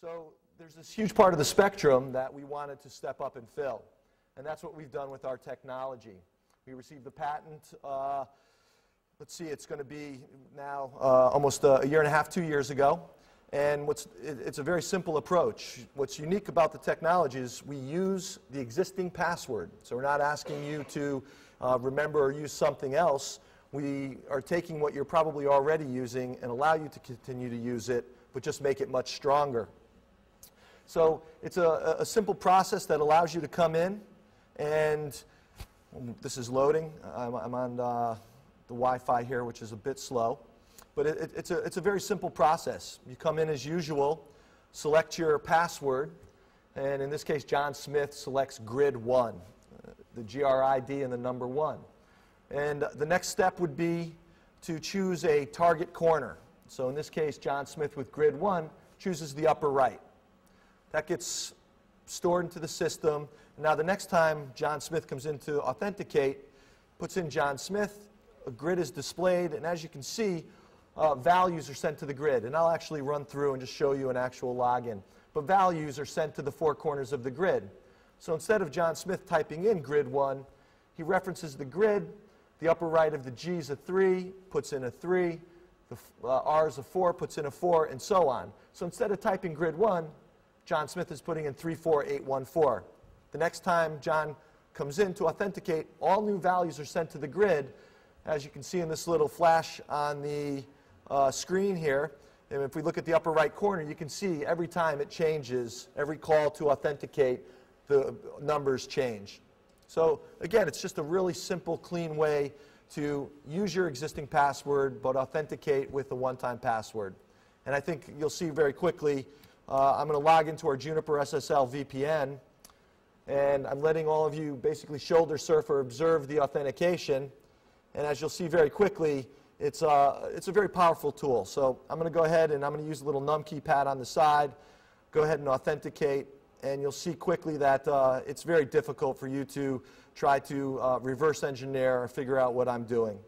So there's this huge part of the spectrum that we wanted to step up and fill. And that's what we've done with our technology. We received the patent, uh, let's see, it's going to be now uh, almost a year and a half, two years ago. And what's, it, it's a very simple approach. What's unique about the technology is we use the existing password. So we're not asking you to uh, remember or use something else. We are taking what you're probably already using and allow you to continue to use it, but just make it much stronger. So it's a, a simple process that allows you to come in and this is loading. I'm, I'm on uh, the Wi-Fi here, which is a bit slow. But it, it, it's, a, it's a very simple process. You come in as usual, select your password, and in this case, John Smith selects grid 1, uh, the GRID and the number 1. And the next step would be to choose a target corner. So in this case, John Smith with grid 1 chooses the upper right. That gets stored into the system. Now the next time John Smith comes in to authenticate, puts in John Smith, a grid is displayed, and as you can see, uh, values are sent to the grid. And I'll actually run through and just show you an actual login. But values are sent to the four corners of the grid. So instead of John Smith typing in grid 1, he references the grid. The upper right of the G is a 3, puts in a 3. The uh, R is a 4, puts in a 4, and so on. So instead of typing grid 1, John Smith is putting in 34814. The next time John comes in to authenticate, all new values are sent to the grid. As you can see in this little flash on the uh, screen here, and if we look at the upper right corner, you can see every time it changes, every call to authenticate, the numbers change. So again, it's just a really simple, clean way to use your existing password but authenticate with a one-time password. And I think you'll see very quickly, uh, I'm going to log into our Juniper SSL VPN, and I'm letting all of you basically shoulder surf or observe the authentication. And as you'll see very quickly, it's, uh, it's a very powerful tool. So I'm going to go ahead and I'm going to use a little num keypad on the side, go ahead and authenticate, and you'll see quickly that uh, it's very difficult for you to try to uh, reverse engineer or figure out what I'm doing.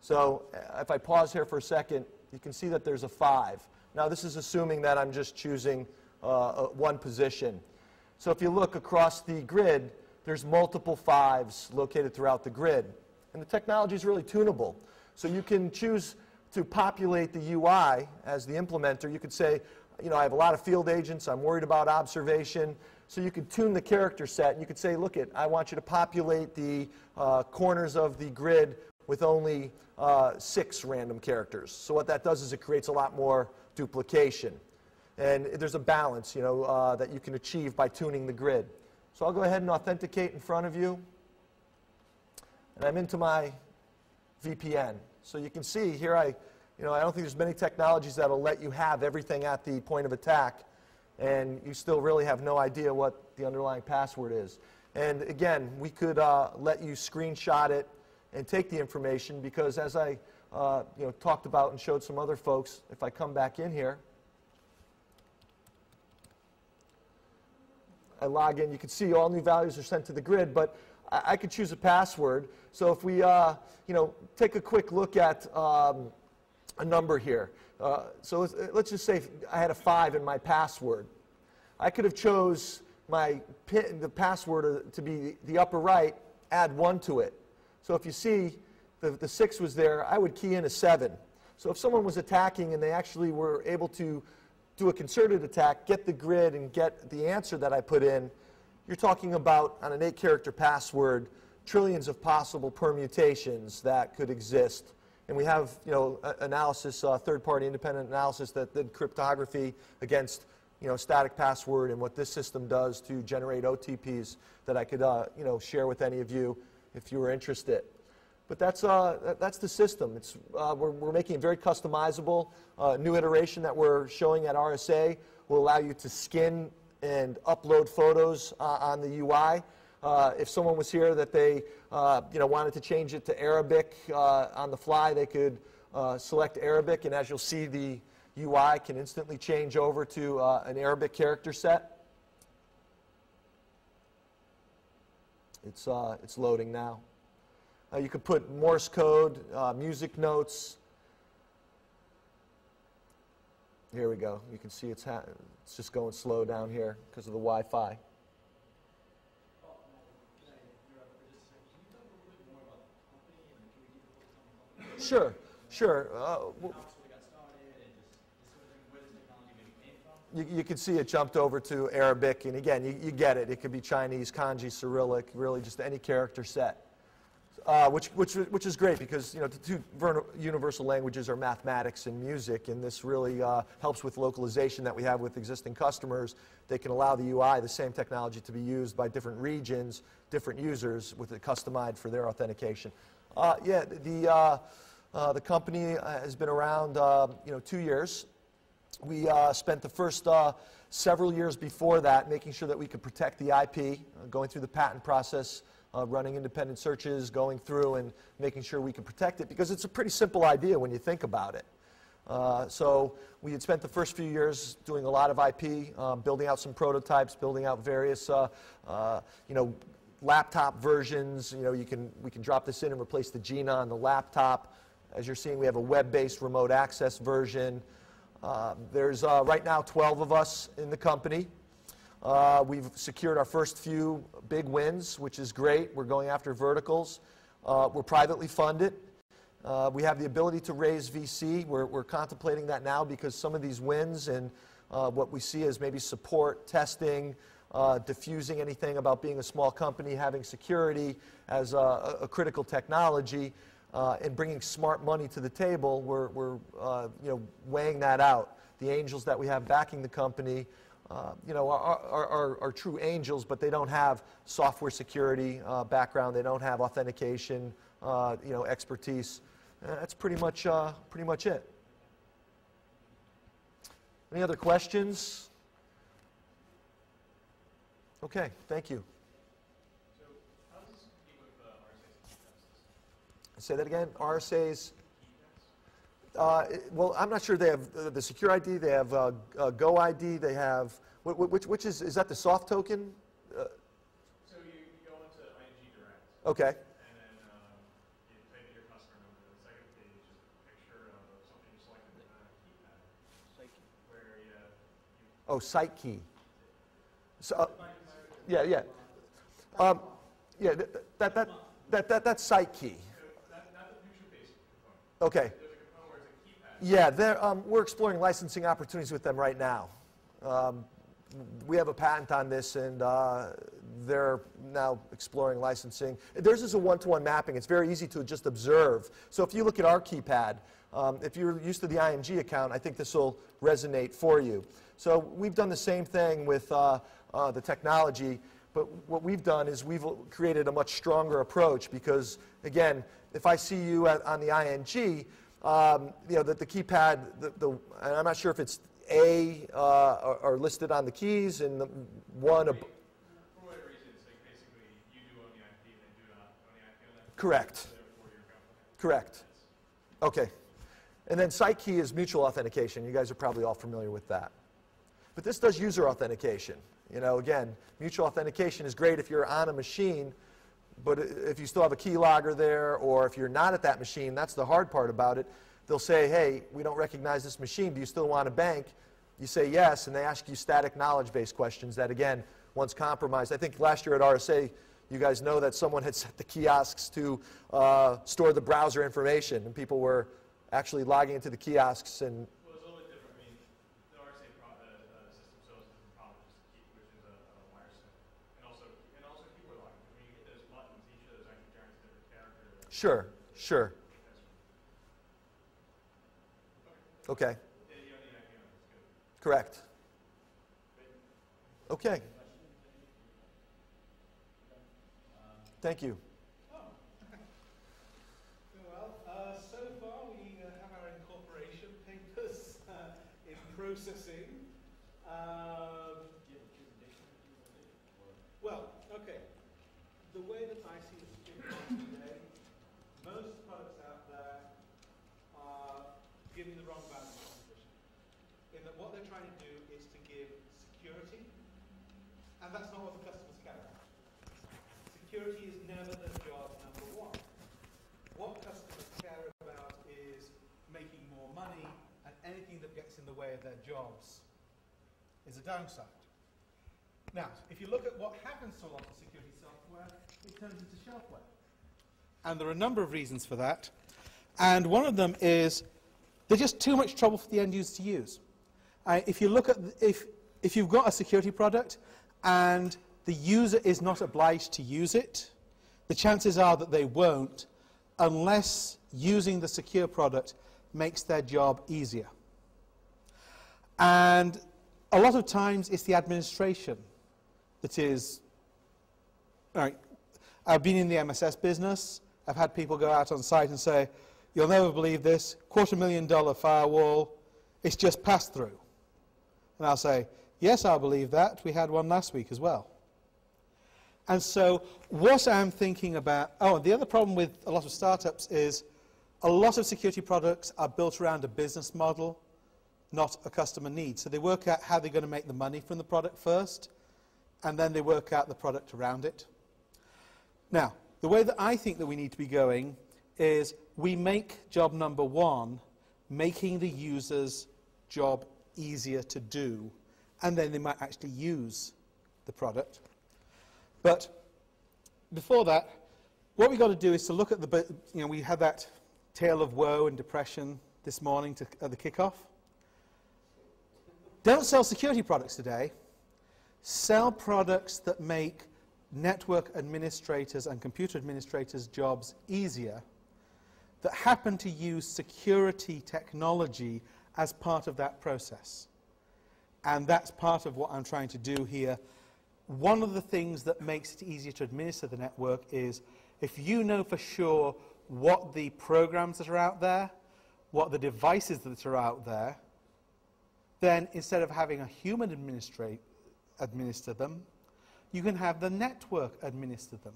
So uh, if I pause here for a second, you can see that there's a 5. Now this is assuming that I'm just choosing uh, one position. So if you look across the grid, there's multiple 5s located throughout the grid. And the technology is really tunable. So you can choose to populate the UI as the implementer. You could say, you know, I have a lot of field agents. I'm worried about observation. So you could tune the character set. And you could say, look, it, I want you to populate the uh, corners of the grid with only uh, six random characters. So what that does is it creates a lot more duplication. And there's a balance, you know, uh, that you can achieve by tuning the grid. So I'll go ahead and authenticate in front of you. And I'm into my VPN. So you can see here I, you know, I don't think there's many technologies that'll let you have everything at the point of attack and you still really have no idea what the underlying password is. And again, we could uh, let you screenshot it and take the information because as I uh, you know, talked about and showed some other folks, if I come back in here, I log in, you can see all new values are sent to the grid, but I, I could choose a password. So if we, uh, you know, take a quick look at um, a number here. Uh, so let's, let's, just say I had a 5 in my password. I could have chose my pin, the password to be the upper right, add 1 to it. So if you see the, the 6 was there, I would key in a 7. So if someone was attacking and they actually were able to do a concerted attack, get the grid and get the answer that I put in, you're talking about, on an eight character password, trillions of possible permutations that could exist. And we have, you know, analysis, uh, third-party independent analysis that did cryptography against, you know, static password and what this system does to generate OTPs that I could, uh, you know, share with any of you if you were interested. But that's, uh, that's the system. It's, uh, we're, we're making it very customizable. Uh, new iteration that we're showing at RSA will allow you to skin and upload photos uh, on the UI. Uh, if someone was here that they uh, you know, wanted to change it to Arabic uh, on the fly, they could uh, select Arabic, and as you'll see, the UI can instantly change over to an Arabic character set. It's, it's loading now. you could put Morse code, music notes, Here we go. You can see it's, it's just going slow down here because of the Wi-Fi. Sure, sure. Uh, w- you, you can see it jumped over to Arabic, and again, you, you get it. It could be Chinese, kanji, Cyrillic, really just any character set. Uh, which, which, which is great because you know the two universal languages are mathematics and music, and this really uh, helps with localization that we have with existing customers. They can allow the UI, the same technology, to be used by different regions, different users, with it customized for their authentication. Uh, yeah, the uh, the company uh, has been around uh, you know two years. We uh, spent the first uh, several years before that making sure that we could protect the IP, uh, going through the patent process, running independent searches, going through and making sure we could protect it because it's a pretty simple idea when you think about it. So we had spent the first few years doing a lot of IP, building out some prototypes, building out various, you know, laptop versions. You know, you can, we can drop this in and replace the GINA on the laptop. As you're seeing, we have a web-based remote access version. Uh, there's uh, right now 12 of us in the company. Uh, we've secured our first few big wins, which is great. We're going after verticals. Uh, we're privately funded. Uh, we have the ability to raise VC. We're, we're contemplating that now because some of these wins and uh, what we see as maybe support, testing, diffusing anything about being a small company, having security as a, a critical technology, uh, and bringing smart money to the table, we're, we're uh, you know, weighing that out. The angels that we have backing the company, uh, you know, are, are, are, are, true angels, but they don't have software security uh, background. They don't have authentication, uh, you know, expertise. Uh, that's pretty much, pretty much it. Any other questions? Okay, thank you. Say that again. RSA's. Uh, well, I'm not sure they have uh, the SecurID. They have uh, uh Go ID. They have which which is is that the soft token? Uh, so you, you, go into ING Direct. Okay. And then um, you type in your customer number. The second page is a picture of something you selected on a keypad. Where you, you oh, SiteKey. So, uh, yeah, yeah. Um, yeah, that, that, that, that, that, that's SiteKey. Okay. Yeah, um, we're exploring licensing opportunities with them right now. Um, we have a patent on this, and uh, they're now exploring licensing. Theirs is a one-to-one mapping. It's very easy to just observe. So if you look at our keypad, um, if you're used to the ING account, I think this will resonate for you. So we've done the same thing with uh, uh, the technology, but what we've done is we've created a much stronger approach because, again, if I see you at, on the ING, um, you know, that the keypad, the, the, I'm not sure if it's A uh, are, are, listed on the keys and the one. For whatever reason, it's like basically you do own the IP and do not own the IP on that. Correct. Correct. Okay. And then SiteKey is mutual authentication. You guys are probably all familiar with that. But this does user authentication. You know, again, mutual authentication is great if you're on a machine but if you still have a keylogger there, or if you're not at that machine, that's the hard part about it. They'll say, hey, we don't recognize this machine. Do you still want a bank? You say yes, and they ask you static knowledge based questions that, again, once compromised. I think last year at RSA, you guys know that someone had set the kiosks to uh, store the browser information, and people were actually logging into the kiosks and Sure, sure. Okay. Correct. Okay. Thank you. Well, uh, so far we uh, have our incorporation papers uh, in processing. Um, well, okay. The way that I see it today most products out there are giving the wrong value proposition. In that what they're trying to do is to give security, and that's not what the customers care about. Security is never their job number one. What customers care about is making more money, and anything that gets in the way of their jobs is a downside. Now, if you look at what happens to a lot of security software, it turns into shelfware. And there are a number of reasons for that. And one of them is they're just too much trouble for the end user to use. Uh, if you look at, if, if you've got a security product and the user is not obliged to use it, the chances are that they won't unless using the secure product makes their job easier. And a lot of times it's the administration that is. Right, I've been in the MSS business. I've had people go out on site and say, You'll never believe this, quarter million dollar firewall, it's just pass through. And I'll say, Yes, I believe that. We had one last week as well. And so, what I'm thinking about, oh, the other problem with a lot of startups is a lot of security products are built around a business model, not a customer need. So they work out how they're going to make the money from the product first, and then they work out the product around it. Now, the way that I think that we need to be going is we make job number one making the user's job easier to do, and then they might actually use the product. But before that, what we've got to do is to look at the, you know, we had that tale of woe and depression this morning to, at the kickoff. Don't sell security products today. Sell products that make network administrators and computer administrators' jobs easier that happen to use security technology as part of that process. And that's part of what I'm trying to do here one of the things that makes it easier to administer the network is if you know for sure what the programs that are out there, what the devices that are out there, then instead of having a human administer them, you can have the network administer them.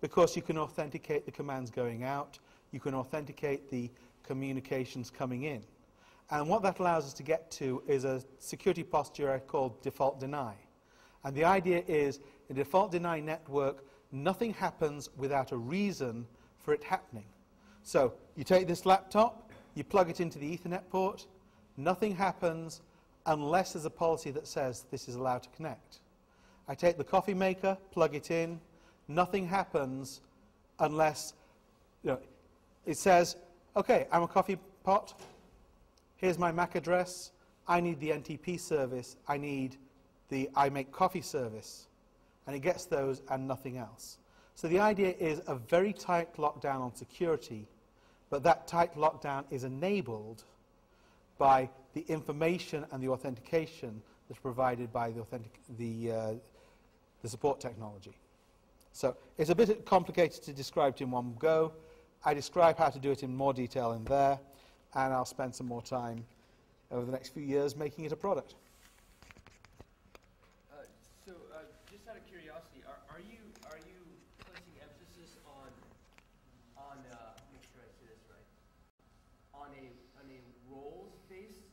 Because you can authenticate the commands going out, you can authenticate the communications coming in. And what that allows us to get to is a security posture called default deny. And the idea is, in a default deny network, nothing happens without a reason for it happening. So you take this laptop, you plug it into the Ethernet port, nothing happens unless there's a policy that says this is allowed to connect. I take the coffee maker, plug it in, nothing happens unless you know, it says, okay, I'm a coffee pot, here's my MAC address, I need the NTP service, I need the I make coffee service, and it gets those and nothing else. So the idea is a very tight lockdown on security, but that tight lockdown is enabled by the information and the authentication that's provided by the, the, uh, the support technology. So it's a bit complicated to describe it in one go. I describe how to do it in more detail in there, and I'll spend some more time over the next few years making it a product. Uh, so, uh, just out of curiosity, are, you are you placing emphasis on on uh, make sure I say this right on a on a roles based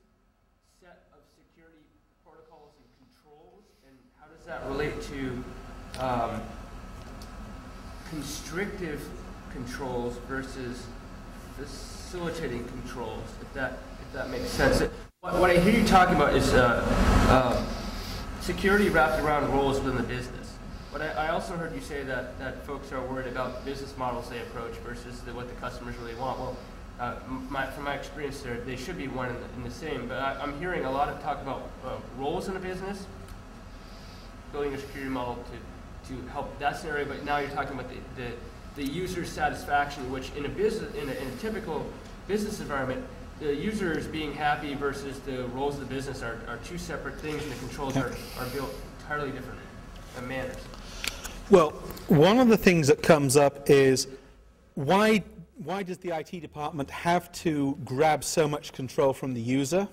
set of security protocols and controls, and how does that relate to um, constrictive controls versus facilitating controls, if that, if that makes sense. What, what I hear you talking about is uh, uh, security wrapped around roles within the business. But I, I, also heard you say that, that folks are worried about business models they approach versus the, what the customers really want. Well, uh, my, from my experience there, they should be one and the, the same. But I, am hearing a lot of talk about uh, roles in a business building a security model to, to help that scenario, but now you're talking about the, the, the user satisfaction, which in a business, in a, in a typical business environment, the users being happy versus the roles of the business are, are two separate things, and the controls are, are built entirely different manners. Well, one of the things that comes up is why, why does the IT department have to grab so much control from the user?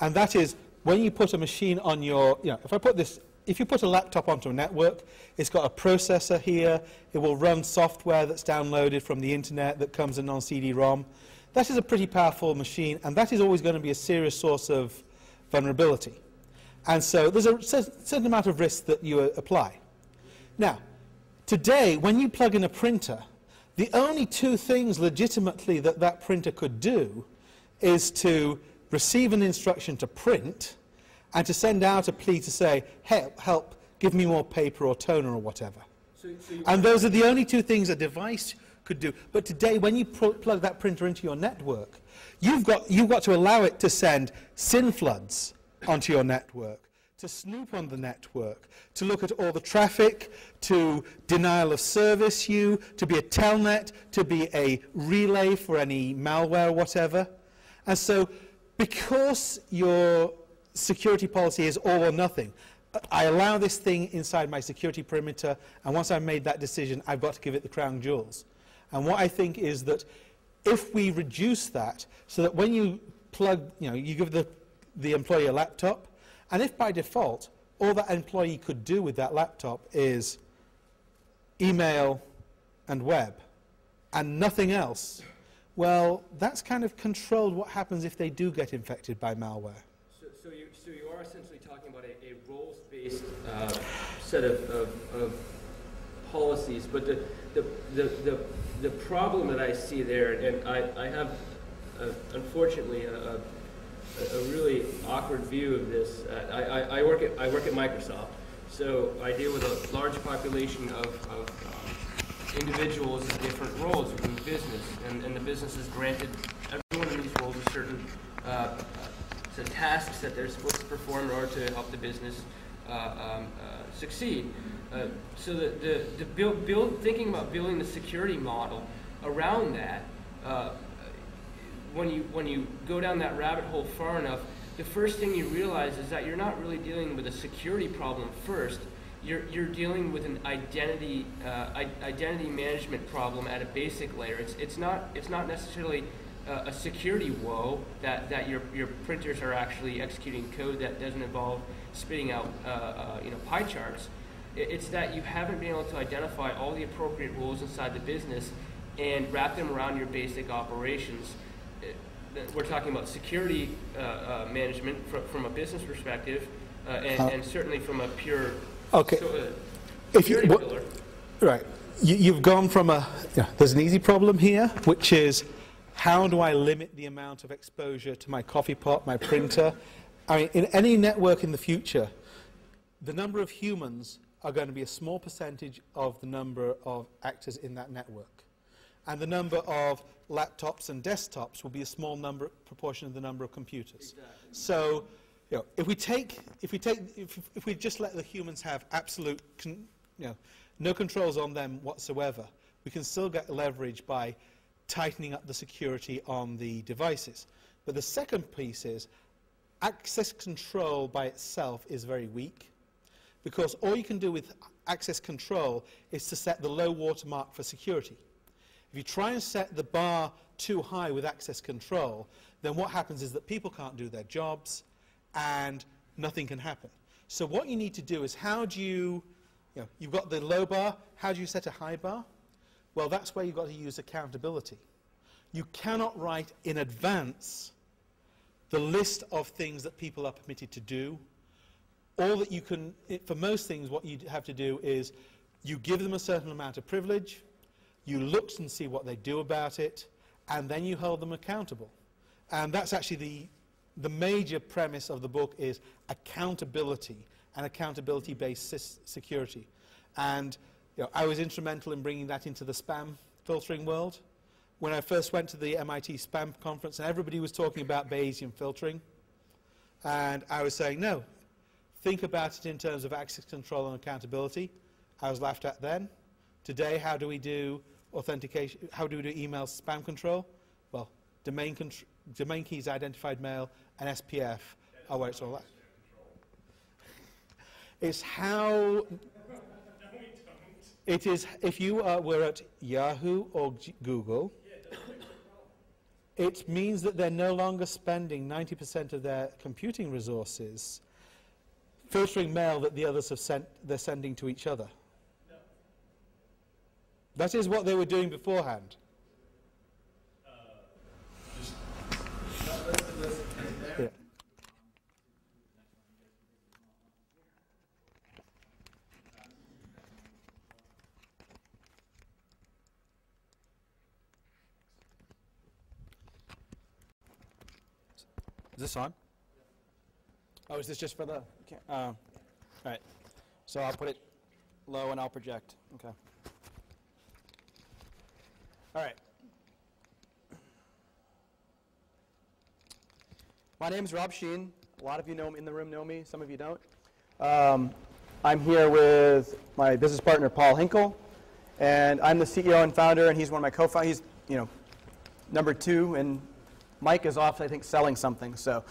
And that is when you put a machine on your, you know, if I put this if you put a laptop onto a network, it's got a processor here. It will run software that's downloaded from the internet that comes in on CD-ROM. That is a pretty powerful machine, and that is always going to be a serious source of vulnerability. And so there's a certain amount of risk that you uh, apply. Now, today, when you plug in a printer, the only two things legitimately that that printer could do is to receive an instruction to print and to send out a plea to say, help, help give me more paper or toner or whatever. So, so And those are the only two things a device could do. But today, when you pl- plug that printer into your network, you've got, you've got to allow it to send SYN floods onto your network, to snoop on the network, to look at all the traffic, to denial of service you, to be a telnet, to be a relay for any malware or whatever. And so, because your security policy is all or nothing, I allow this thing inside my security perimeter, and once I've made that decision, I've got to give it the crown jewels. And what I think is that if we reduce that, so that when you plug, you know, you give the, the employee a laptop, and if by default all that employee could do with that laptop is email and web, and nothing else, well, that's kind of controlled what happens if they do get infected by malware. so, so, you, so you are essentially talking about a, a roles-based uh, set of, of, of policies, but the, the, the, the, the problem that I see there, and I, I have, uh, unfortunately, a, a, a really awkward view of this. Uh, I, I, I, work at, I work at Microsoft, so I deal with a large population of, of um, individuals in different roles within business, and, and the business has granted everyone in these roles a certain uh, tasks that they're supposed to perform in order to help the business um, uh, succeed. Uh, so the, the, the build, build, thinking about building the security model around that, uh, when you when you go down that rabbit hole far enough, the first thing you realize is that you're not really dealing with a security problem first. You're, you're dealing with an identity uh, identity management problem at a basic layer. It's, it's not it's not necessarily uh, a security woe that, that your, your printers are actually executing code that doesn't involve spitting out uh, uh, you know pie charts. It's that you haven't been able to identify all the appropriate rules inside the business and wrap them around your basic operations. We're talking about security uh, uh, management from, from a business perspective, uh, and, and certainly from a pure Okay. so, uh, If you- pillar. Right. You, you've gone from a. Yeah, there's an easy problem here, which is how do I limit the amount of exposure to my coffee pot, my printer? I mean, in any network in the future, the number of humans are going to be a small percentage of the number of actors in that network. And the number of laptops and desktops will be a small number, proportion of the number of computers. So, you know, if we take, if we take, if, if we just let the humans have absolute, con, you know, no controls on them whatsoever, we can still get leverage by tightening up the security on the devices. But the second piece is access control by itself is very weak because all you can do with access control is to set the low watermark for security. If you try and set the bar too high with access control, then what happens is that people can't do their jobs and nothing can happen. So what you need to do is how do you, you know, you've got the low bar, how do you set a high bar? Well, that's where you've got to use accountability. You cannot write in advance the list of things that people are permitted to do. All that you can, it, for most things, what you have to do is you give them a certain amount of privilege, you look and see what they do about it, and then you hold them accountable. And that's actually the, the major premise of the book is accountability and accountability-based security. And you know, I was instrumental in bringing that into the spam filtering world. When I first went to the MIT spam conference and everybody was talking about Bayesian filtering, and I was saying, no, think about it in terms of access control and accountability. I was laughed at then. Today, how do we do authentication? How do we do email spam control? Well, domain, DomainKeys, identified mail, and SPF are where it's all at. It's how it is, if you uh, were at Yahoo or G Google, it means that they're no longer spending 90% of their computing resources filtering mail that the others have sent, they're sending to each other. That is what they were doing beforehand. Yeah. Is this on? Oh, is this just for the, ca- uh, all right. So I'll put it low and I'll project, okay. All right. My name is Rob Sheen. A lot of you know in the room know me, some of you don't. Um, I'm here with my business partner, Paul Hinkle, and I'm the CEO and founder, and he's one of my co-founders. He's, you know, number two, and Mike is off, I think, selling something. So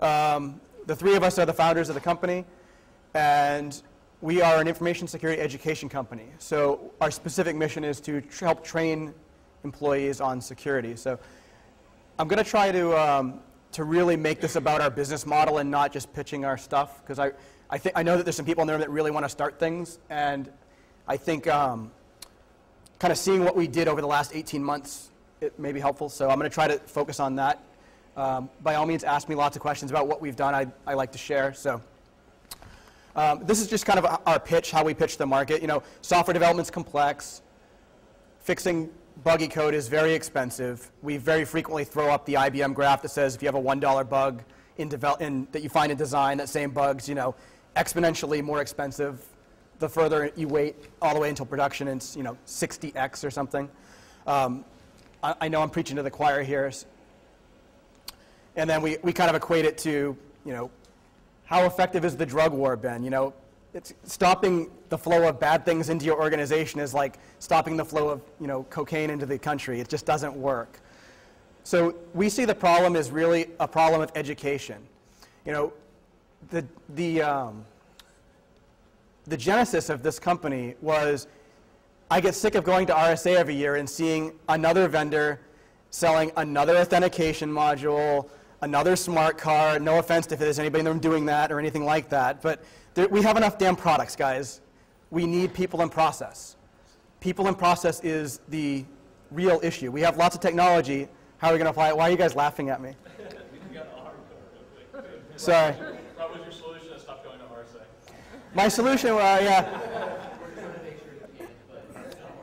um, the three of us are the founders of the company, and we are an information security education company. So our specific mission is to tr- help train employees on security. So I'm going to try to, um, to really make this about our business model and not just pitching our stuff, because I, I, think, I know that there's some people in there that really want to start things, and I think um, kind of seeing what we did over the last 18 months it may be helpful. So I'm going to try to focus on that. Um, by all means, ask me lots of questions about what we've done. I, I like to share. So um, this is just kind of our pitch, how we pitch the market. You know, software development's complex. Fixing buggy code is very expensive. We very frequently throw up the IBM graph that says if you have a $1 bug in develop, in, that you find in design, that same bug's, you know, exponentially more expensive the further you wait all the way until production, it's, you know, 60x or something. Um, I, I know I'm preaching to the choir here. And then we, we kind of equate it to, you know, how effective has the drug war been? You know, it's stopping the flow of bad things into your organization is like stopping the flow of, you know, cocaine into the country. It just doesn't work. So we see the problem is really a problem of education. You know, the, the, um, the genesis of this company was I get sick of going to RSA every year and seeing another vendor selling another authentication module, another smart card. No offense if there's anybody in the room doing that or anything like that, but there, we have enough damn products, guys. We need people in process. People in process is the real issue. We have lots of technology. How are we going to apply it? Why are you guys laughing at me? Sorry. What was your solution to stop going to RSA? My solution, well, yeah.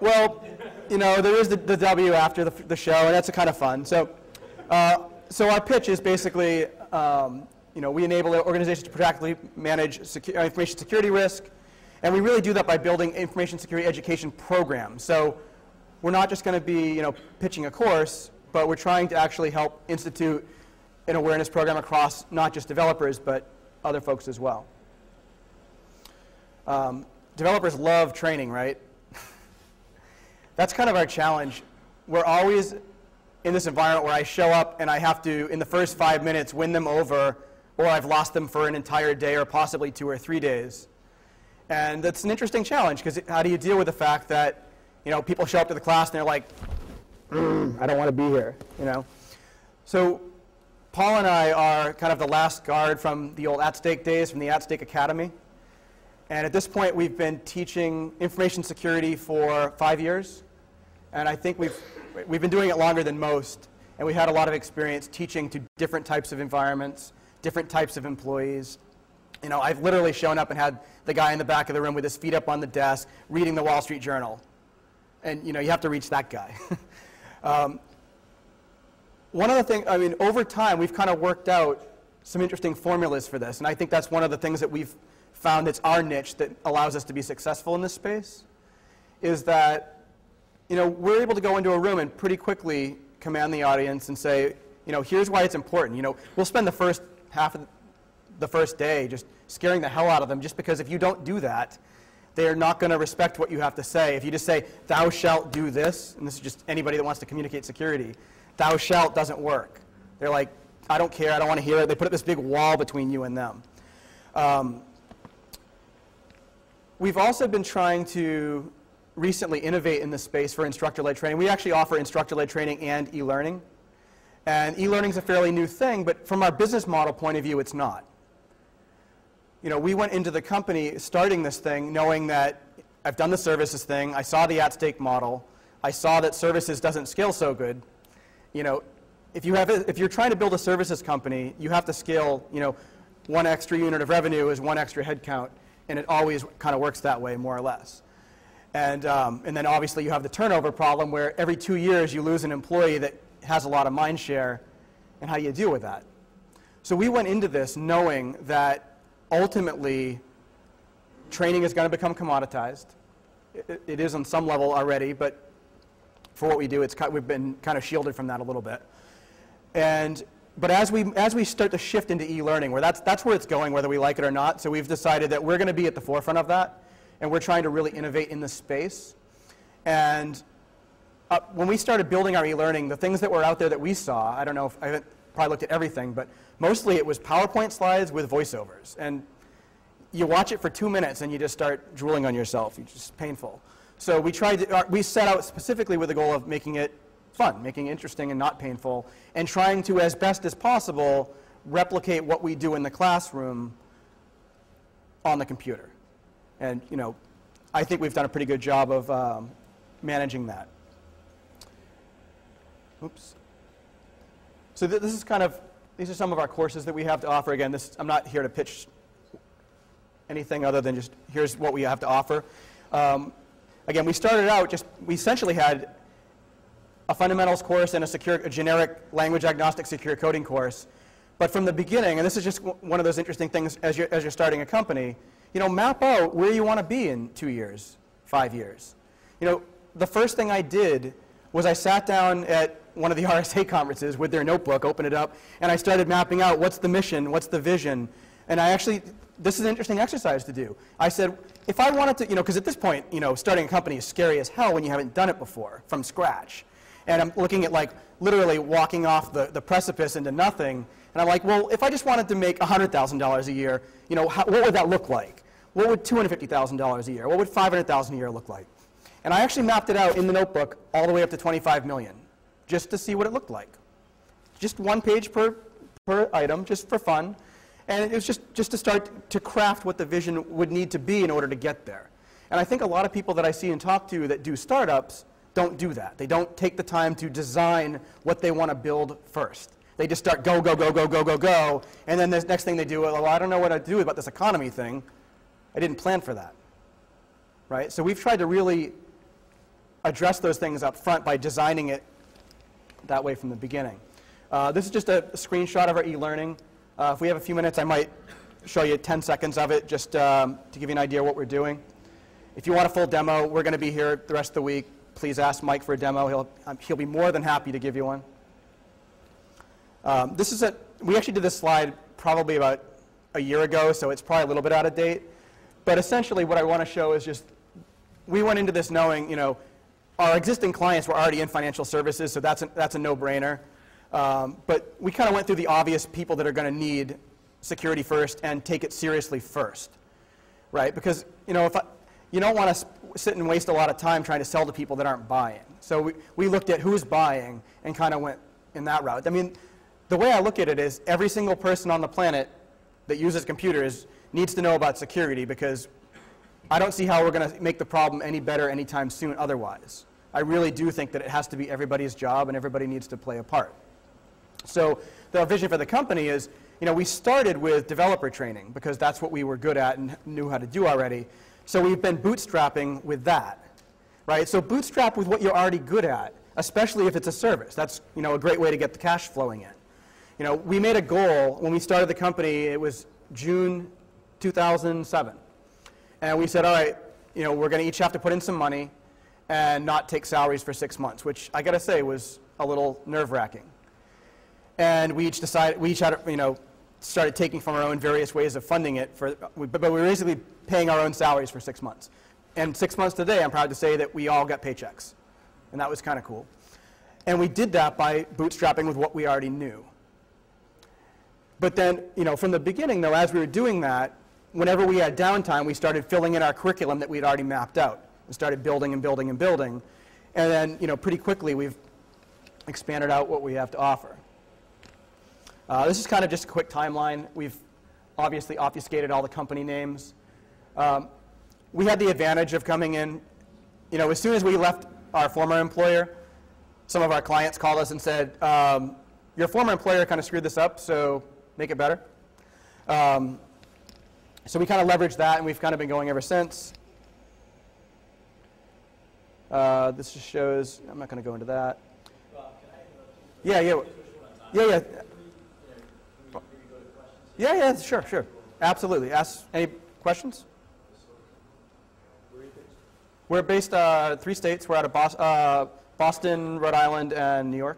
Well, you know, there is the, the W after the, the show, and that's kind of fun. So, uh, so our pitch is basically, um, you know, we enable organizations to proactively manage secu- uh, information security risk, and we really do that by building information security education programs. So, we're not just going to be, you know, pitching a course, but we're trying to actually help institute an awareness program across not just developers, but other folks as well. Um, developers love training, right? That's kind of our challenge. We're always in this environment where I show up and I have to, in the first five minutes, win them over, or I've lost them for an entire day or possibly two or three days. And that's an interesting challenge because how do you deal with the fact that, you know, people show up to the class and they're like, "Mm, I don't want to be here, you know? So Paul and I are kind of the last guard from the old At Stake days, from the At Stake Academy. And at this point, we've been teaching information security for five years. And I think we've, we've been doing it longer than most. And we had a lot of experience teaching to different types of environments, different types of employees. You know, I've literally shown up and had the guy in the back of the room with his feet up on the desk reading the Wall Street Journal. And, you know, you have to reach that guy. um, one of the things, I mean, over time, we've kind of worked out some interesting formulas for this. And I think that's one of the things that we've found that's our niche that allows us to be successful in this space is that, you know, we're able to go into a room and pretty quickly command the audience and say, you know, here's why it's important. You know, we'll spend the first half of the first day just scaring the hell out of them just because if you don't do that, they're not going to respect what you have to say. If you just say, thou shalt do this, and this is just anybody that wants to communicate security, thou shalt doesn't work. They're like, I don't care, I don't want to hear it. They put up this big wall between you and them. Um, we've also been trying to recently innovate in this space for instructor-led training. We actually offer instructor-led training and e-learning. And e-learning is a fairly new thing, but from our business model point of view, it's not. You know, we went into the company starting this thing knowing that I've done the services thing, I saw the at-stake model, I saw that services doesn't scale so good. You know, if, you have, if you're trying to build a services company, you have to scale, you know, one extra unit of revenue is one extra headcount, and it always kind of works that way, more or less. And, um, and then obviously you have the turnover problem where every two years you lose an employee that has a lot of mind share, and how do you deal with that? So we went into this knowing that ultimately training is going to become commoditized. It, it is on some level already, but for what we do, it's, we've been kind of shielded from that a little bit. And, but as we, as we start to shift into e-learning, where that's, that's where it's going, whether we like it or not, so we've decided that we're going to be at the forefront of that, and we're trying to really innovate in this space. And uh, when we started building our e-learning, the things that were out there that we saw, I don't know if I haven't probably looked at everything, but mostly it was PowerPoint slides with voiceovers. And you watch it for two minutes and you just start drooling on yourself. It's just painful. So we tried to, uh, we set out specifically with the goal of making it fun, making it interesting and not painful, and trying to, as best as possible, replicate what we do in the classroom on the computer. And, you know, I think we've done a pretty good job of um, managing that. Oops. So th- this is kind of, these are some of our courses that we have to offer. Again, this, I'm not here to pitch anything other than just here's what we have to offer. Um, again, we started out just, we essentially had a fundamentals course and a, secure, a generic language agnostic secure coding course. But from the beginning, and this is just one of those interesting things as you're, as you're starting a company, you know, map out where you want to be in two years, five years. You know, the first thing I did was I sat down at one of the RSA conferences with their notebook, opened it up, and I started mapping out what's the mission, what's the vision. And I actually, this is an interesting exercise to do. I said, if I wanted to, you know, because at this point, you know, starting a company is scary as hell when you haven't done it before from scratch. And I'm looking at like literally walking off the, the precipice into nothing. And I'm like, well, if I just wanted to make $100,000 a year, you know, how, what would that look like? What would $250,000 a year? What would $500,000 a year look like? And I actually mapped it out in the notebook all the way up to 25 million, just to see what it looked like. Just one page per, per item, just for fun. And it was just, just to start to craft what the vision would need to be in order to get there. And I think a lot of people that I see and talk to that do startups don't do that. They don't take the time to design what they want to build first. They just start go, go, go, go, go, go, go. And then the next thing they do, well, I don't know what to do about this economy thing. I didn't plan for that. Right? So we've tried to really address those things up front by designing it that way from the beginning. Uh, this is just a screenshot of our e-learning. Uh, if we have a few minutes, I might show you 10 seconds of it just um, to give you an idea what we're doing. If you want a full demo, we're going to be here the rest of the week. Please ask Mike for a demo. He'll, um, he'll be more than happy to give you one. Um, this is a, we actually did this slide probably about a year ago, so it's probably a little bit out of date. But essentially what I want to show is just, we went into this knowing, you know, our existing clients were already in financial services, so that's a, that's a no-brainer. Um, but we kind of went through the obvious people that are going to need security first and take it seriously first, right? Because you know, if I, you don't want to sit and waste a lot of time trying to sell to people that aren't buying. So we, we looked at who's buying and kind of went in that route. I mean, the way I look at it is every single person on the planet that uses computers needs to know about security because I don't see how we're going to make the problem any better anytime soon otherwise. I really do think that it has to be everybody's job and everybody needs to play a part. So the vision for the company is, you know, we started with developer training because that's what we were good at and knew how to do already. So we've been bootstrapping with that, right? So bootstrap with what you're already good at, especially if it's a service. That's, you know, a great way to get the cash flowing in. You know, we made a goal when we started the company, it was June 2007. And we said, all right, you know, we're going to each have to put in some money and not take salaries for six months, which I got to say was a little nerve-wracking. And we each decided, we each had, you know, started taking from our own various ways of funding it, for, but we were basically paying our own salaries for six months. And six months today, I'm proud to say that we all got paychecks. And that was kind of cool. And we did that by bootstrapping with what we already knew. But then, you know, from the beginning, though, as we were doing that, whenever we had downtime, we started filling in our curriculum that we had already mapped out and started building and building and building. And then, you know, pretty quickly, we've expanded out what we have to offer. Uh, this is kind of just a quick timeline. We've obviously obfuscated all the company names. Um, we had the advantage of coming in, you know, as soon as we left our former employer, some of our clients called us and said, um, your former employer kind of screwed this up, so make it better. Um, so we kind of leveraged that, and we've kind of been going ever since. Uh, this just shows, I'm not going to go into that. Yeah, yeah. Yeah, yeah. Yeah, yeah, sure, sure. Absolutely. Ask any questions? We're based uh, three states. We're out of Bos uh, Boston, Rhode Island, and New York.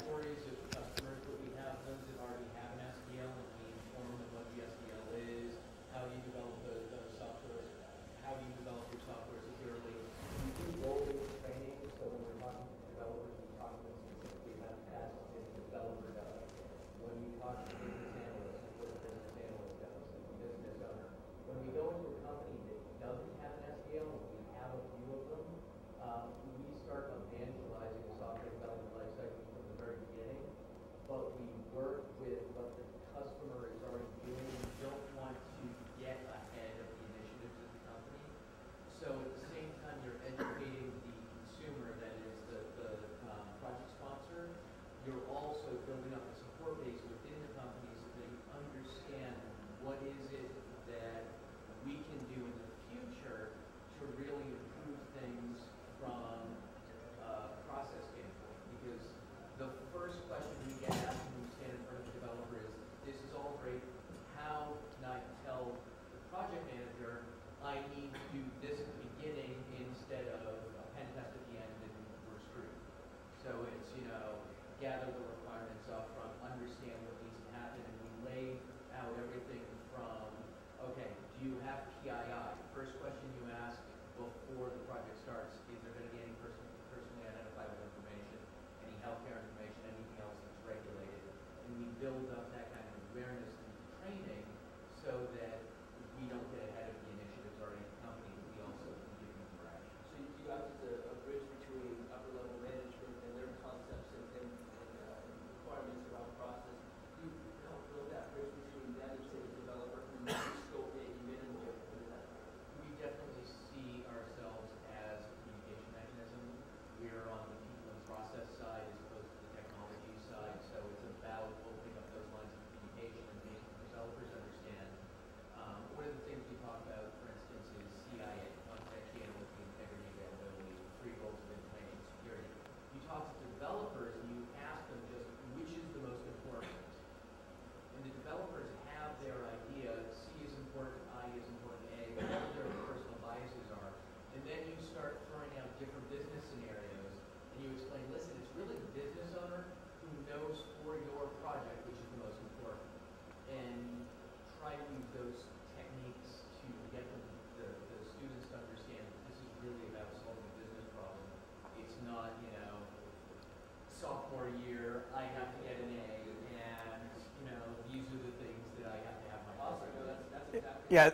Yeah,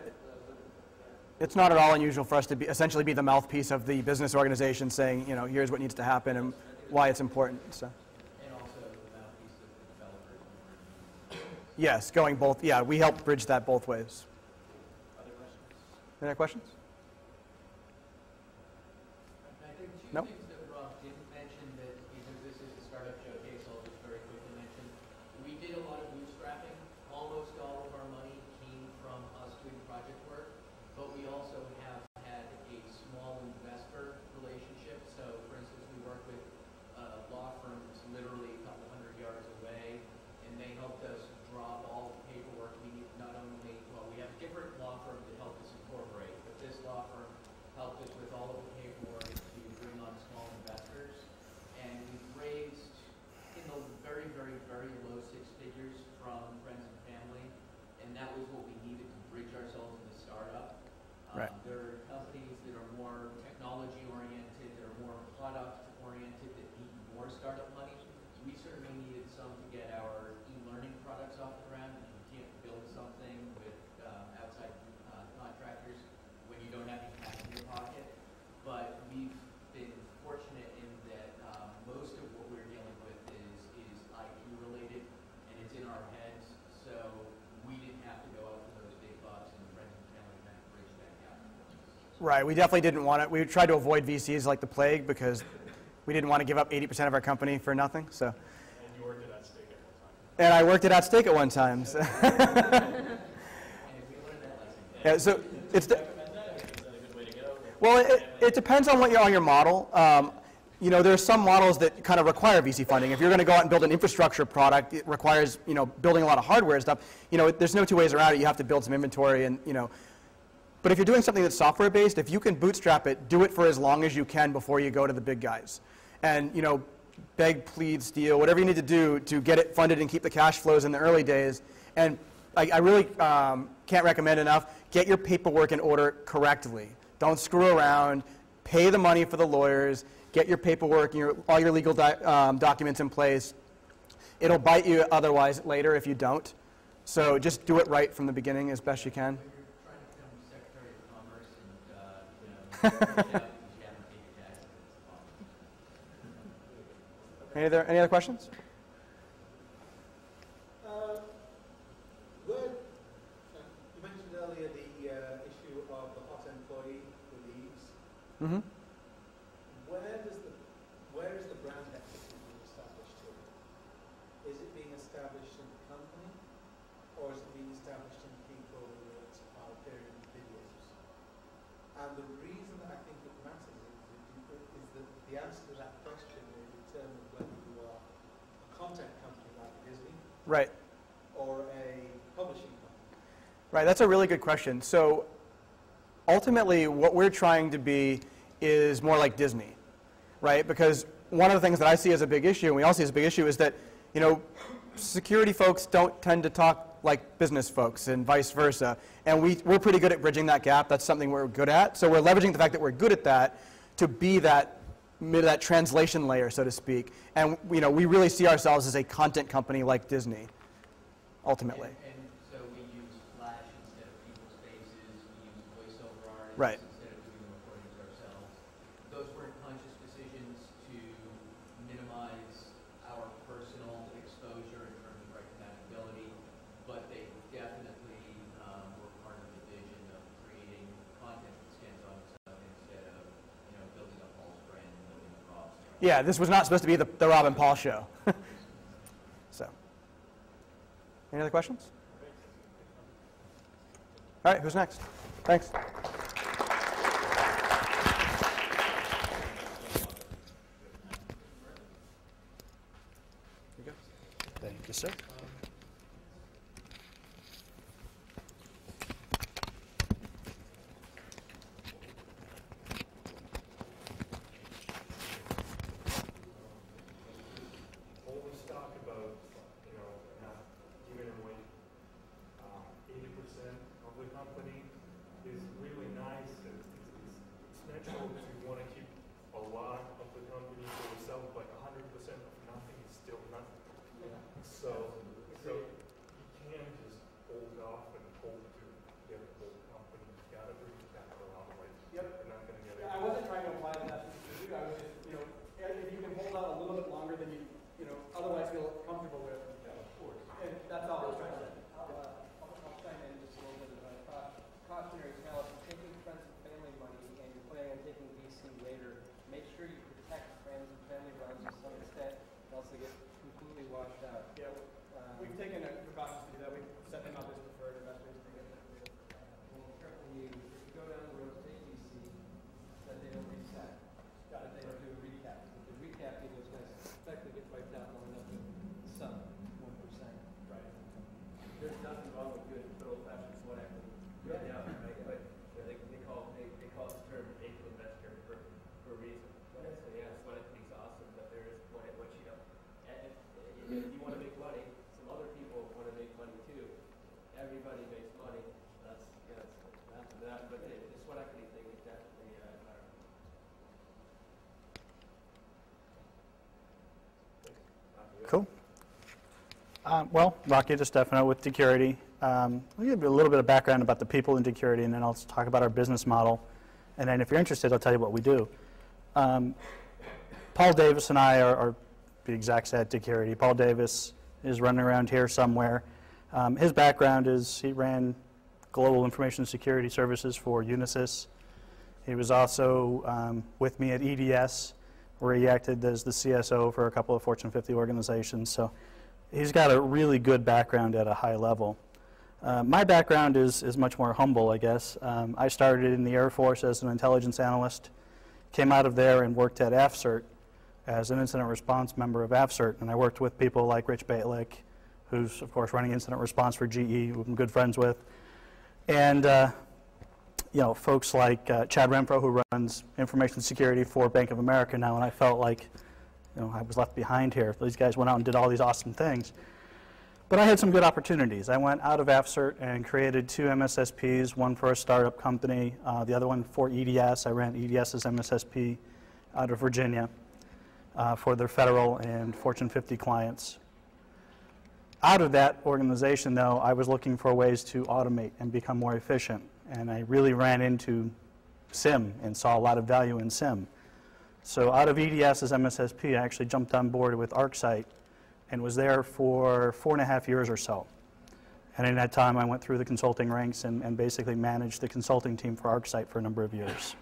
it's not at all unusual for us to be, essentially be the mouthpiece of the business organization saying, you know, here's what needs to happen and why it's important. So. Yes, going both. Yeah, we help bridge that both ways. Any other questions? Right. There are companies that are more technology oriented Right, we definitely didn't want it. We tried to avoid VCs like the plague because we didn't want to give up 80% of our company for nothing, so. And you worked at at one time. And I worked it at stake at one time. So. yeah, so it's the, well, it, it depends on what you're on your model. Um, you know, there are some models that kind of require VC funding. If you're going to go out and build an infrastructure product, it requires you know building a lot of hardware and stuff. You know, there's no two ways around it. You have to build some inventory and you know. But if you're doing something that's software based, if you can bootstrap it, do it for as long as you can before you go to the big guys. And you know, beg, plead, steal, whatever you need to do to get it funded and keep the cash flows in the early days. And I, I really um, can't recommend enough, get your paperwork in order correctly. Don't screw around. Pay the money for the lawyers. Get your paperwork and your, all your legal um, documents in place. It'll bite you otherwise later if you don't. So just do it right from the beginning as best you can. Trying to become Secretary of Commerce and, uh, you know, you haven't paid your taxes, it's fine. Any other, any other questions? Uh, where, you mentioned earlier the uh, issue of the hot employee with leaves. Mm-hmm. Where does the, where is the brand equity being established to? Is it being established in the company, or is it being established in people that are appearing in videos? And the reason that I think it matters is, that you- is that the answer to that question will determine whether you are a content company like Disney Right. or a publishing company. Right, that's a really good question. So ultimately, what we're trying to be is more like Disney, right? Because one of the things that I see as a big issue, and we all see as a big issue, is that, you know, security folks don't tend to talk like business folks and vice versa. And we, we're pretty good at bridging that gap. That's something we're good at. So we're leveraging the fact that we're good at that to be that, mid- that translation layer, so to speak. And, you know, we really see ourselves as a content company like Disney, ultimately. And, and so we use Flash instead of people's faces, we use voiceover artists Right. instead of doing the recordings ourselves. Those weren't conscious decisions to minimize our personal exposure in terms of recognizability, but they definitely um, were part of the vision of creating content that stands on its own instead of, you know, building up Paul's brand and building up Rob's brand. Yeah, this was not supposed to be the, the Rob and Paul show. so, any other questions? All right, who's next? Thanks. Thank you, sir. Talk about, you know, not giving away um, eighty percent of the company is really nice. It's, it's natural to want to keep a lot of the company for yourself, but hundred percent of nothing is still nothing. So, so you can't just hold off and hope to get a whole company. You gotta bring the capital out, otherwise Yep. you're not gonna get it. I wasn't trying to imply that that's what you do. I was just, you know, if you can hold out a little bit longer than you, you know, otherwise feel comfortable with. Of course. And that's all I was trying to say. I'll, uh, I'll, I'll chime in just a little bit of a cau- cautionary tale. If you're taking friends and family money and you're planning on taking VC later, make sure you protect friends and family runs to some extent, else they get completely washed out. Yeah, Um, we've taken a precautions to do that. We've set them up as preferred investors to get that data. when you careful you, if you go down the road to take VC, that they don't reset, that they don't do a recap. If they recap, you those guys effectively get wiped out long enough to sub one percent. Right. There's nothing wrong with good, good old fashioned sweat equity. Yeah. Yeah, right, but you know, they, they call, they, they call this term angel investor for, for a reason. So yeah, sweat equity's awesome, but there is what, what you know, and if, if you wanna make money, some other people wanna make money too. Everybody makes money, that's, yeah, that's, that's that, but the, the sweat equity thing is definitely, uh, I don't know. Cool. Um, well, Rocky DeStefano with Security. Um, I'll give you a little bit of background about the people in Security, and then I'll talk about our business model. And then if you're interested, I'll tell you what we do. Um, Paul Davis and I are, are the execs at Security. Paul Davis is running around here somewhere. Um, his background is he ran global information security services for Unisys. He was also um, with me at EDS, where he acted as the CSO for a couple of Fortune 50 organizations. So he's got a really good background at a high level. Uh, my background is, is much more humble, I guess. Um, I started in the Air Force as an intelligence analyst, came out of there and worked at AFCERT as an incident response member of AFCERT, and I worked with people like Rich Bejtlich, who's, of course, running incident response for GE, who I'm good friends with, and uh, you know, folks like uh, Chad Renfro, who runs information security for Bank of America now, and I felt like, you know, I was left behind here. These guys went out and did all these awesome things. But I had some good opportunities. I went out of AFCERT and created two MSSPs, one for a startup company, uh, the other one for EDS. I ran EDS's MSSP out of Virginia uh, for their federal and Fortune 50 clients. Out of that organization, though, I was looking for ways to automate and become more efficient. And I really ran into SIM and saw a lot of value in SIEM. So out of EDS's MSSP, I actually jumped on board with ArcSight and was there for four and a half years or so. And in that time, I went through the consulting ranks and, and basically managed the consulting team for ArcSight for a number of years.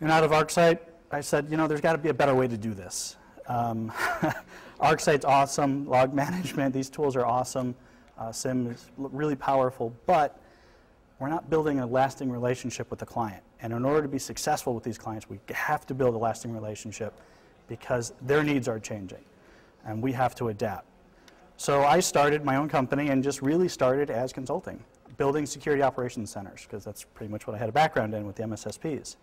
And out of ArcSight, I said, you know, there's got to be a better way to do this. Um, ArcSight's awesome, log management, these tools are awesome. Uh, SIEM is really powerful, but we're not building a lasting relationship with the client. And in order to be successful with these clients, we have to build a lasting relationship because their needs are changing and we have to adapt. So I started my own company and just really started as consulting, building security operations centers, because that's pretty much what I had a background in with the MSSPs.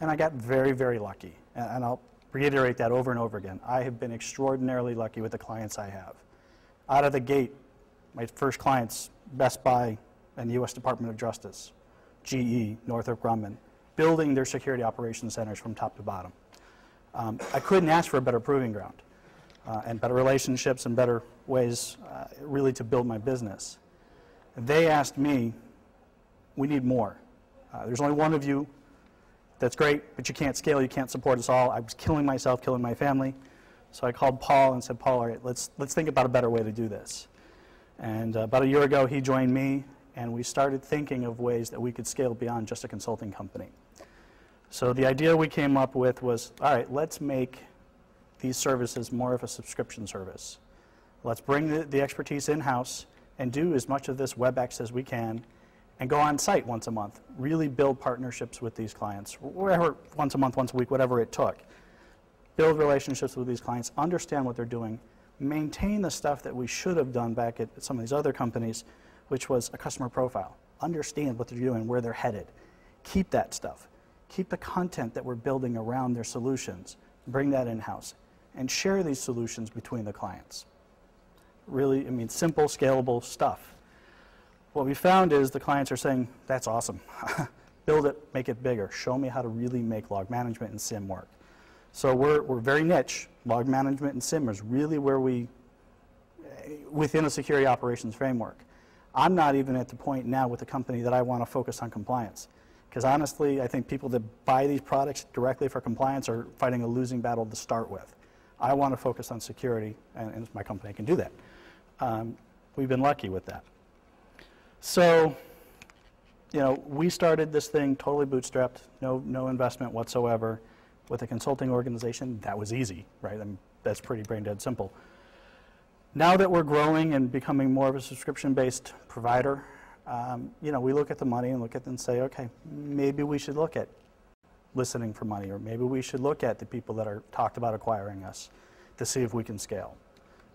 And I got very, very lucky. And I'll reiterate that over and over again. I have been extraordinarily lucky with the clients I have. Out of the gate, my first clients, Best Buy and the U.S. Department of Justice, GE, Northrop Grumman, building their security operations centers from top to bottom. Um, I couldn't ask for a better proving ground uh, and better relationships and better ways uh, really to build my business. They asked me, we need more. Uh, there's only one of you. That's great, but you can't scale. You can't support us all. I was killing myself, killing my family. So I called Paul and said, Paul, all right, let's, let's think about a better way to do this. And uh, about a year ago, he joined me, and we started thinking of ways that we could scale beyond just a consulting company. So the idea we came up with was, all right, let's make these services more of a subscription service. Let's bring the, the expertise in-house and do as much of this WebEx as we can and go on site once a month. Really build partnerships with these clients, wherever, once a month, once a week, whatever it took. Build relationships with these clients, understand what they're doing, maintain the stuff that we should have done back at some of these other companies, which was a customer profile. Understand what they're doing, where they're headed. Keep that stuff. Keep the content that we're building around their solutions. Bring that in-house and share these solutions between the clients. Really, I mean, simple, scalable stuff. What we found is the clients are saying, that's awesome. Build it, make it bigger. Show me how to really make log management and SIM work. So we're, we're very niche. Log management and SIEM is really where we, within a security operations framework. I'm not even at the point now with the company that I want to focus on compliance. Because honestly, I think people that buy these products directly for compliance are fighting a losing battle to start with. I want to focus on security, and, and my company can do that. Um, we've been lucky with that. So, you know, we started this thing totally bootstrapped, no, no investment whatsoever, with a consulting organization. That was easy, right? I mean, that's pretty brain dead simple. Now that we're growing and becoming more of a subscription-based provider, um, you know, we look at the money and look at and say, okay, maybe we should look at listening for money, or maybe we should look at the people that are talked about acquiring us to see if we can scale.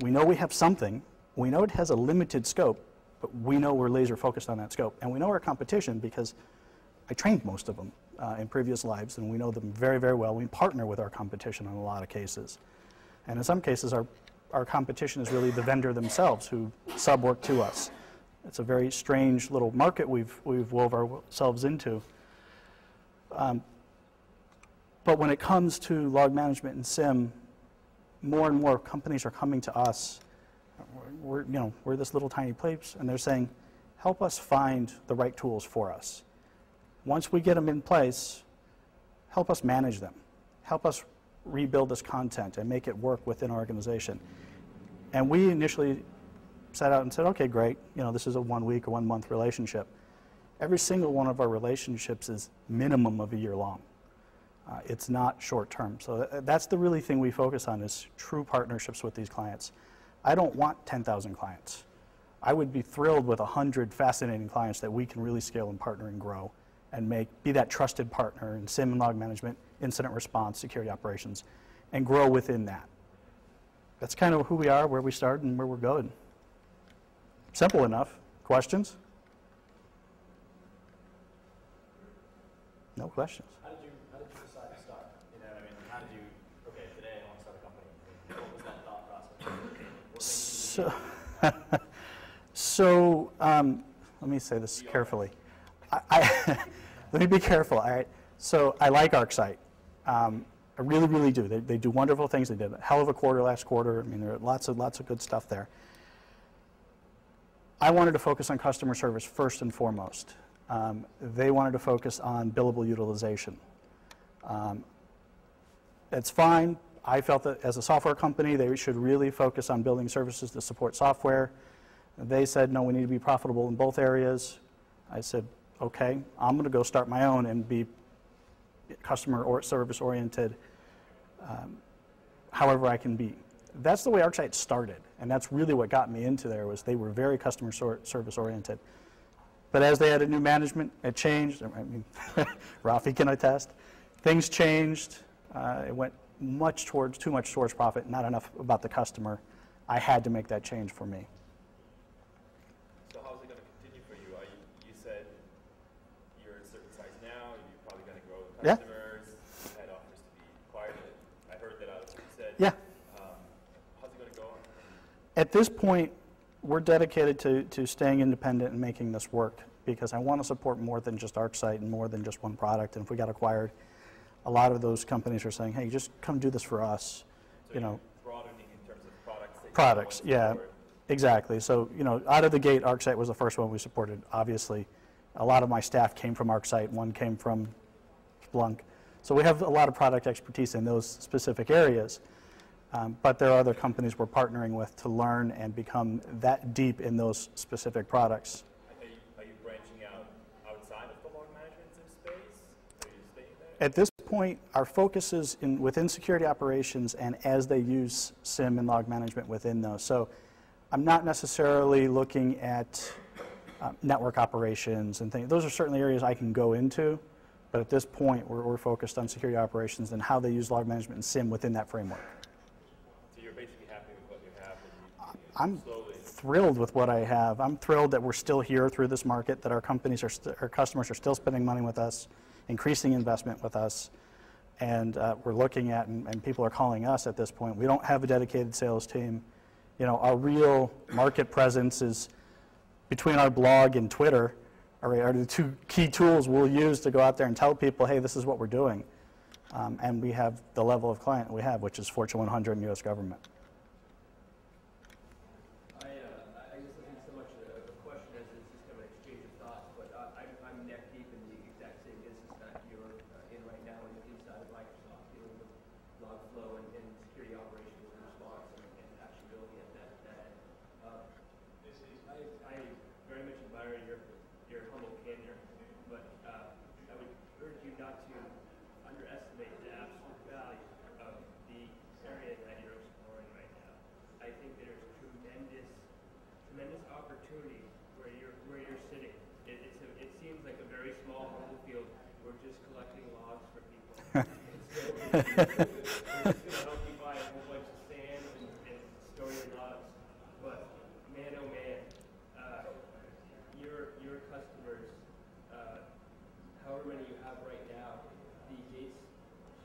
We know we have something. We know it has a limited scope, but we know we're laser focused on that scope. And we know our competition because I trained most of them uh, in previous lives, and we know them very, very well. We partner with our competition in a lot of cases. And in some cases, our, our competition is really the vendor themselves who sub work to us. It's a very strange little market we've, we've wove ourselves into. Um, but when it comes to log management and SIM, more and more companies are coming to us. We're, you know, we're this little tiny place, and they're saying, help us find the right tools for us. Once we get them in place, help us manage them. Help us rebuild this content and make it work within our organization. And we initially set out and said, okay, great, you know, this is a one week or one month relationship. every single one of our relationships is minimum of a year long. Uh, it's not short term. So th- that's the really thing we focus on is true partnerships with these clients. I don't want 10,000 clients. I would be thrilled with 100 fascinating clients that we can really scale and partner and grow and make be that trusted partner in SIM and log management, incident response, security operations, and grow within that. That's kind of who we are, where we started, and where we're going. Simple enough. Questions? No questions. How did you, how did you decide to start? You know, I mean, how did you, okay, today I want to start a company. What was that thought process? What made you So, so um, let me say this carefully. I, I let me be careful. All right. So I like ArcSight. Um, I really, really do. They, they do wonderful things. They did a hell of a quarter last quarter. I mean, there are lots of lots of good stuff there. I wanted to focus on customer service first and foremost. Um, they wanted to focus on billable utilization. Um, it's fine. I felt that as a software company, they should really focus on building services to support software. They said, no, we need to be profitable in both areas. I said, okay, I'm going to go start my own and be customer or service oriented um, however I can be. That's the way ArcSight started, and that's really what got me into there was they were very customer service oriented. But as they had a new management, it changed. I mean, Rafi can attest. Things changed. Uh, it went much towards, too much towards profit, not enough about the customer. I had to make that change for me. So how's it going to continue for you? You, you said you're a certain size now, you're probably going to grow Yeah. customers, you had offers to be acquired. I heard that out of what you said. Yeah. Um, how's it going to go? At this point, we're dedicated to, to staying independent and making this work because I want to support more than just ArcSight and more than just one product. And if we got acquired, a lot of those companies are saying, hey, just come do this for us. So You know, broadening in terms of products products, yeah, exactly. So, you know, out of the gate, ArcSight was the first one we supported, obviously. A lot of my staff came from ArcSight, one came from Splunk. So we have a lot of product expertise in those specific areas. Um, but there are other companies we're partnering with to learn and become that deep in those specific products. Are you, are you branching out outside of the log management space? Are you staying there? At this point, our focus is in, within security operations and as they use SIM and log management within those. So I'm not necessarily looking at uh, network operations and things. Those are certainly areas I can go into, but at this point, we're, we're focused on security operations and how they use log management and SIM within that framework. So you're basically happy with what you have and you, I'm thrilled with what I have. I'm thrilled that we're still here through this market, that our companies are, our customers are still spending money with us, increasing investment with us, and uh, we're looking at, and, and people are calling us at this point. We don't have a dedicated sales team. You know, our real market presence is between our blog and Twitter. Are, are the two key tools we'll use to go out there and tell people, hey, this is what we're doing. Um, and we have the level of client we have, which is Fortune 100 and U.S. government. I, uh, I I guess this isn't so much a, a question as it's just kind of an exchange of thoughts, but uh, I'm, I'm neck deep in the exact same business that you're uh, in right now in, inside of Microsoft, dealing with log flow and, and security operations and response and, and actionability at that, that end. Uh, this is, I, I very much admire your, your humble candor, but uh, I would urge you not to underestimate the absolute value of the area that you're exploring right now. I think there's tremendous, tremendous opportunity where you're where you're sitting. It, it's a, it seems like a very small humble field. We're just collecting logs for people. And so we're just gonna help you buy a whole bunch of sand and, and store your logs. But man, oh man, uh, your your customers, uh, however many you have right now, the gates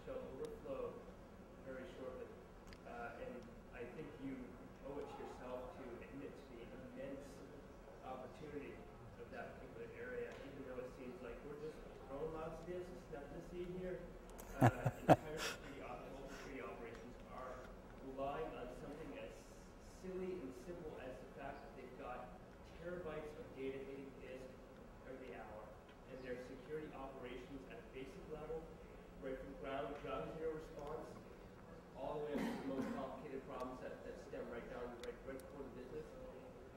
shall overflow very shortly. Uh, and I think you owe it to yourself to admit to the immense opportunity of that particular area, even though it seems like we're just throwing lots of this, it's nothing to see here. Uh, entire security, op- whole security operations are relying on something as silly and simple as the fact that they've got terabytes of data hitting disk every hour. And their security operations at a basic level, right from ground, ground zero response, all the way up to the most complicated problems that, that stem right down, right, right before the business,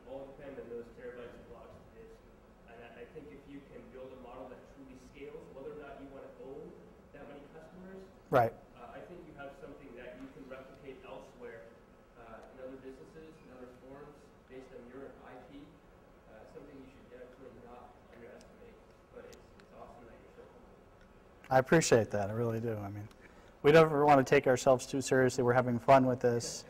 all depend on those terabytes of blocks of disk. And I, I think if you can build a model that truly scales, whether or not you want to own that many customers, Right. uh, I think you have something that you can replicate elsewhere uh, in other businesses, in other forms, based on your IP. Uh, something you should definitely not underestimate. But it's, it's awesome that you're so humble. I appreciate that. I really do. I mean, we don't ever want to take ourselves too seriously. We're having fun with this.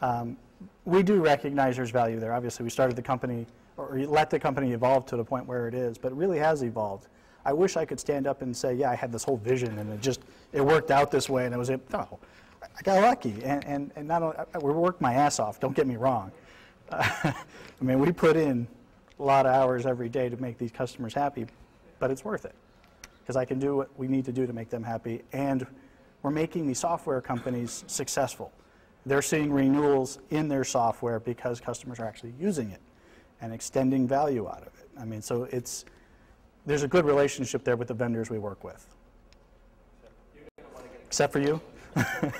Um, we do recognize there's value there. Obviously, we started the company, or let the company evolve to the point where it is, but it really has evolved. I wish I could stand up and say, yeah, I had this whole vision and it just, it worked out this way and it was, it. no, I got lucky. And, and, and not only, I- we worked my ass off, don't get me wrong. I mean, we put in a lot of hours every day to make these customers happy, but it's worth it because I can do what we need to do to make them happy. And we're making these software companies successful. They're seeing renewals in their software because customers are actually using it and extending value out of it. I mean, so it's, there's a good relationship there with the vendors we work with. Except for you? Something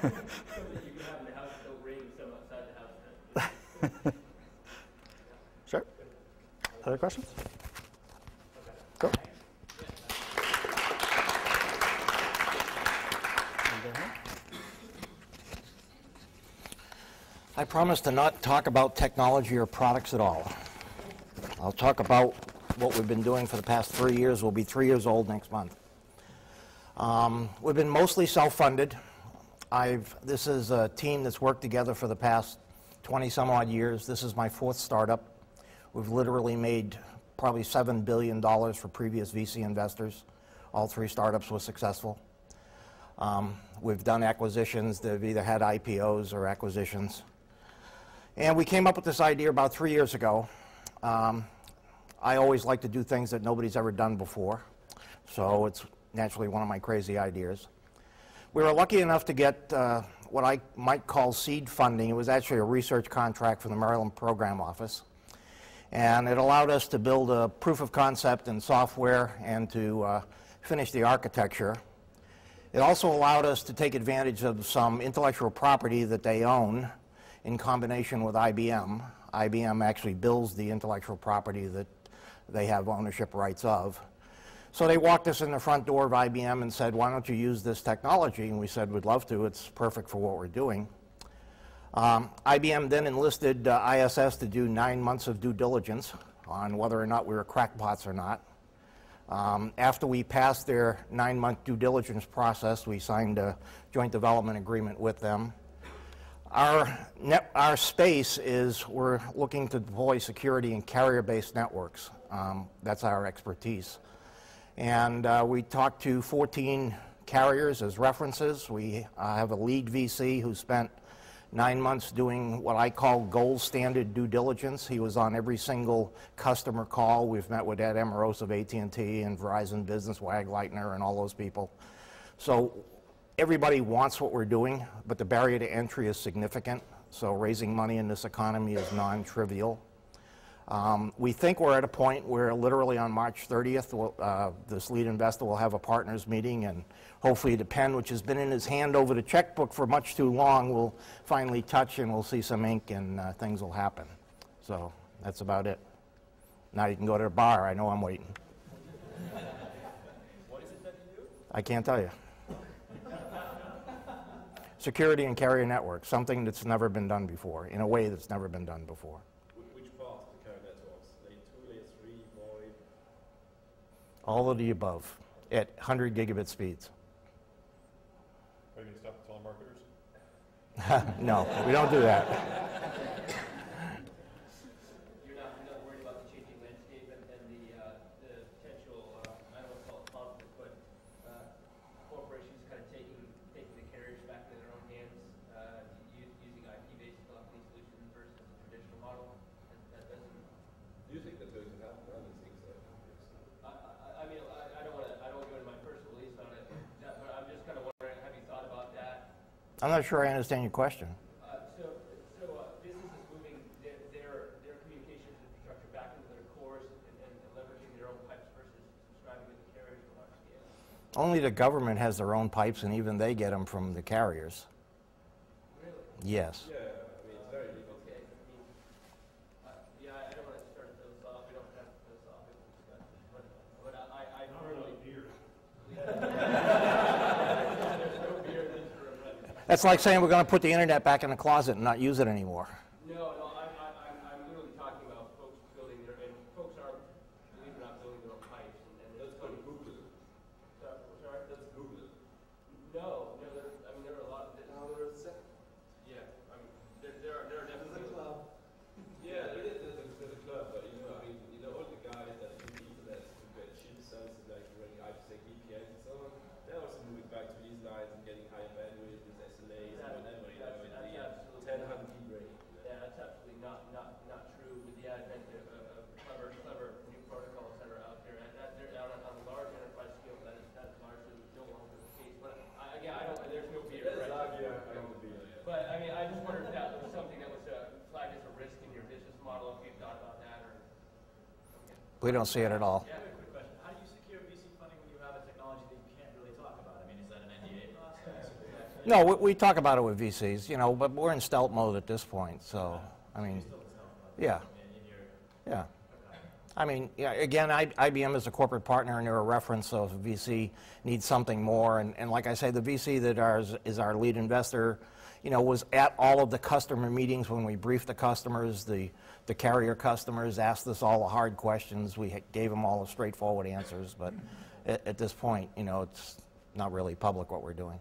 you can have in the house, don't ring some outside the house. then. Sure. Other questions? Go. I promise to not talk about technology or products at all. I'll talk about what we've been doing for the past three years. We'll be three years old next month. Um, we've been mostly self-funded. I've, this is a team that's worked together for the past 20 some odd years. This is my fourth startup. We've literally made probably $7 billion for previous VC investors. All three startups were successful. Um, we've done acquisitions that have either had IPOs or acquisitions. And we came up with this idea about three years ago. Um, I always like to do things that nobody's ever done before, so it's naturally one of my crazy ideas. We were lucky enough to get uh, what I might call seed funding. It was actually a research contract from the Maryland Program Office. And it allowed us to build a proof of concept in software and to uh, finish the architecture. It also allowed us to take advantage of some intellectual property that they own in combination with IBM. IBM actually builds the intellectual property that they have ownership rights of. So they walked us in the front door of IBM and said, why don't you use this technology? And we said, we'd love to. It's perfect for what we're doing. Um, IBM then enlisted uh, ISS to do nine months of due diligence on whether or not we were crackpots or not. Um, after we passed their nine-month due diligence process, we signed a joint development agreement with them. Our, net, our space is we're looking to deploy security in carrier-based networks. Um, that's our expertise. And uh, we talked to 14 carriers as references. We uh, have a lead VC who spent nine months doing what I call gold standard due diligence. He was on every single customer call. We've met with Ed Amoroso of AT&T and Verizon Business, Wag Leitner, and all those people. So everybody wants what we're doing, but the barrier to entry is significant. So raising money in this economy is non-trivial. Um, we think we're at a point where literally on March 30th, we'll, uh, this lead investor will have a partners meeting and hopefully the pen, which has been in his hand over the checkbook for much too long, will finally touch and we'll see some ink and uh, things will happen. So that's about it. Now you can go to the bar. I know I'm waiting. What is it that you do? I can't tell you. Security and carrier network, something that's never been done before, in a way that's never been done before. Which part of the carrier networks? Layer 2, layer 3, void? All of the above at 100 gigabit speeds. Are you going to stop the telemarketers? no, we don't do that. You're not, you're not worried about the changing landscape and, and the, uh, the potential, uh, I don't want to call it conflict, but, uh, corporations kind of taking, taking the carriage back into their own hands, uh, u- using IP-based telephony solutions versus a traditional model? That, that doesn't, Do you think that's going to happen? I don't think so. I, I, I mean, I, I don't want to, I don't want to go into my personal beliefs on it, that- but I'm just kind of wondering, have you thought about that? I'm not sure I understand your question. Uh, So, so uh, businesses moving their, their, their communications infrastructure back into their cores and, and leveraging their own pipes versus subscribing to the carriers for large scale. Only the government has their own pipes, and even they get them from the carriers. Really? Yes. Yeah, I mean, it's very difficult. Okay, I mean, uh, yeah, I don't want to start a philosoph, we don't have a philosophical discussion, but That's like saying we're going to put the internet back in the closet and not use it anymore. No, no, I'm, I'm, I'm- I'm literally talking about folks building their, and folks are, believe it or not, building their own pipes, and, and it's going to Google it. Sorry, sorry, that's Google it. No, no, there, I mean, there are a lot, there- Now, there's, yeah, I mean, there, there are, there are there's definitely. a club. Yeah, there is, there's a, there's a club, but you know, I mean, you know, all the guys that do the internet to get cheap services like running IPsec VPNs and so on, they're also moving back to these lines and getting higher bandwidth with SLAs and whatever, you know, That's- in that's the absolutely- ten hundred gig range. you know. Yeah, that's absolutely not, not, not true with the advent of, of of clever, clever new protocols that are out there. And that, they're on a, on a large enterprise scale, that is, that is largely no longer the case. But I, again, I don't, there's no beer, There's right? Zagia, I don't believe it. But, I mean, I just wondered if that was something that was uh, flagged as a risk in your business model, if you've thought about that, or? We don't see it at all. I have a quick question. How do you secure VC funding when you have a technology that you can't really talk about? I mean, is that an NDA process? No, we, we talk about it with VCs, you know, but we're in stealth mode at this point, so, I mean, yeah, In, in your, yeah. I mean, yeah, again, I, IBM is a corporate partner, and they're a reference, so if a VC needs something more, and, and like I say, the VC that ours, is our lead investor, you know, was at all of the customer meetings when we briefed the customers, the, the carrier customers, asked us all the hard questions, we gave them all the straightforward answers, but at, at this point, you know, it's not really public what we're doing.